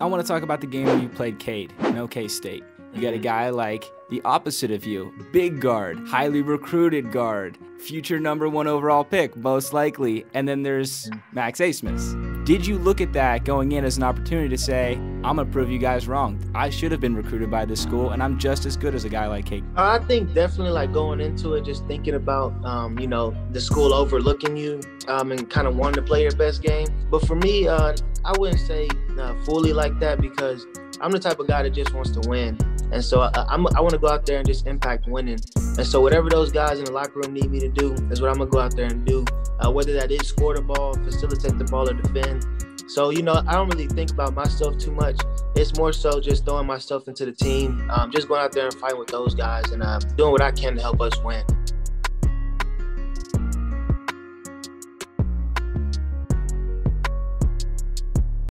I want to talk about the game where you played Cade in OK State. You got a guy like the opposite of you, big guard, highly recruited guard, future number one overall pick, most likely. And then there's Max Abmas. Did you look at that going in as an opportunity to say, I'm going to prove you guys wrong? I should have been recruited by this school, and I'm just as good as a guy like Cade. I think definitely like going into it, just thinking about, um, you know, the school overlooking you um, and kind of wanting to play your best game. But for me, uh, I wouldn't say uh, fully like that because I'm the type of guy that just wants to win. And so I, I'm, I want to go out there and just impact winning. And so whatever those guys in the locker room need me to do is what I'm gonna go out there and do. Uh, whether that is score the ball, facilitate the ball, or defend. So you know, I don't really think about myself too much. It's more so just throwing myself into the team, um, just going out there and fighting with those guys, and uh, doing what I can to help us win.